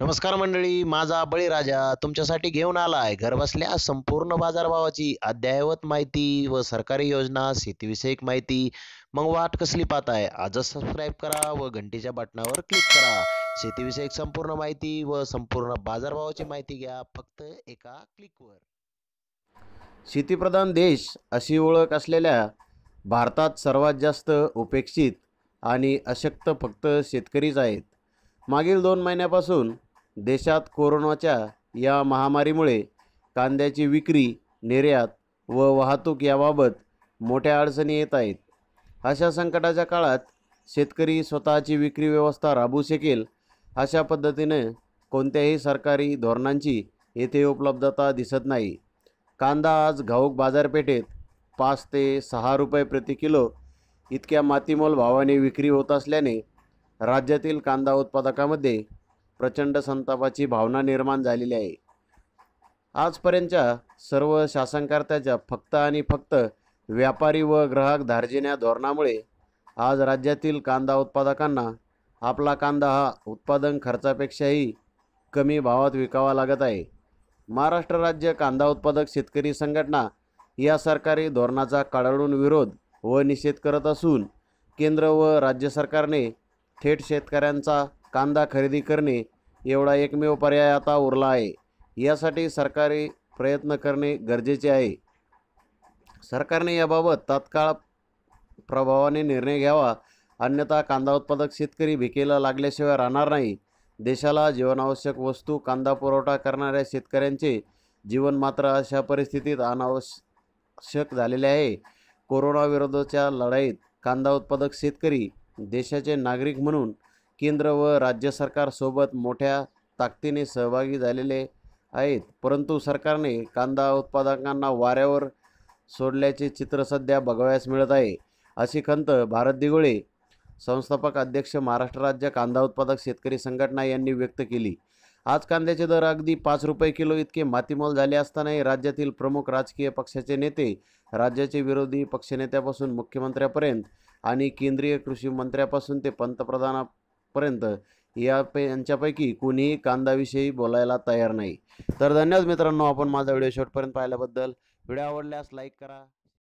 नमस्कार मंडळी माझा बळीराजा तुमच्यासाठी घेऊन आलाय. घरबसल्या संपूर्ण बाजारभावाची अद्ययावत माहिती व सरकारी योजना शेतीविषयक माहिती. मग वाट कसली पाहताय? आजच सबस्क्राईब करा व घंटीच्या बटनावर क्लिक करा. शेतीविषयक संपूर्ण माहिती व संपूर्ण बाजारभावाची माहिती घ्या फक्त एका क्लिकवर शेतीप्रधान देश अशी ओळख असलेल्या भारतात सर्वात जास्त उपेक्षित आणि अशक्त फक्त शेतकरीच आहेत. मागील दोन महिन्यापासून देशात कोरोनाच्या या महामारीमुळे कांद्याची विक्री निर्यात व वाहतूक याबाबत मोठ्या अडचणी येत आहेत. अशा संकटाच्या काळात शेतकरी स्वतःची विक्री व्यवस्था राबवू शकेल अशा पद्धतीनं कोणत्याही सरकारी धोरणांची येथे उपलब्धता दिसत नाही. कांदा आज घाऊक बाजारपेठेत पाच ते सहा रुपये प्रति किलो इतक्या मातीमोल भावाने विक्री होत असल्याने राज्यातील कांदा उत्पादकामध्ये प्रचंड संतापाची भावना निर्माण झालेली आहे. आजपर्यंतच्या सर्व शासनकर्त्याच्या फक्त आणि फक्त व्यापारी व ग्राहक धार्जिण्या धोरणामुळे आज राज्यातील कांदा उत्पादकांना आपला कांदा हा उत्पादन खर्चापेक्षाही कमी भावात विकावा लागत आहे. महाराष्ट्र राज्य कांदा उत्पादक शेतकरी संघटना या सरकारी धोरणाचा कडाडून विरोध व निषेध करत असून केंद्र व राज्य सरकारने थेट शेतकऱ्यांचा कांदा खरेदी करणे एवढा एकमेव पर्याय आता उरला आहे. यासाठी सरकारी प्रयत्न करणे गरजेचे आहे. सरकारने याबाबत तात्काळ प्रभावाने निर्णय घ्यावा. अन्यथा कांदा उत्पादक शेतकरी भिकेला लागल्याशिवाय राहणार नाही. देशाला जीवनावश्यक वस्तू कांदा पुरवठा करणाऱ्या शेतकऱ्यांचे जीवन मात्र अशा परिस्थितीत अनावश्यक झालेले आहे. कोरोनाविरोधाच्या लढाईत कांदा उत्पादक शेतकरी देशाचे नागरिक म्हणून केंद्र व राज्य सरकारसोबत मोठ्या ताकदीने सहभागी झालेले आहेत. परंतु सरकारने कांदा उत्पादकांना वाऱ्यावर सोडल्याचे चित्र सध्या बघावयास मिळत आहे. अशी खंत भारत दिगोळे संस्थापक अध्यक्ष महाराष्ट्र राज्य कांदा उत्पादक शेतकरी संघटना यांनी व्यक्त केली. आज कांद्याचे दर अगदी पाच रुपये किलो इतके मातीमोल झाले असतानाही राज्यातील प्रमुख राजकीय पक्षाचे नेते राज्याचे विरोधी पक्षनेत्यापासून मुख्यमंत्र्यापर्यंत आणि केंद्रीय कृषी मंत्र्यापासून ते पर्यंत या यांच्यापैकी कुणीही कांदाविषयी बोलायला तयार नाही. तर धन्यवाद मित्रांनो आपण माझा व्हिडिओ शेवटपर्यंत पाहिल्याबद्दल. व्हिडिओ आवडल्यास लाईक करा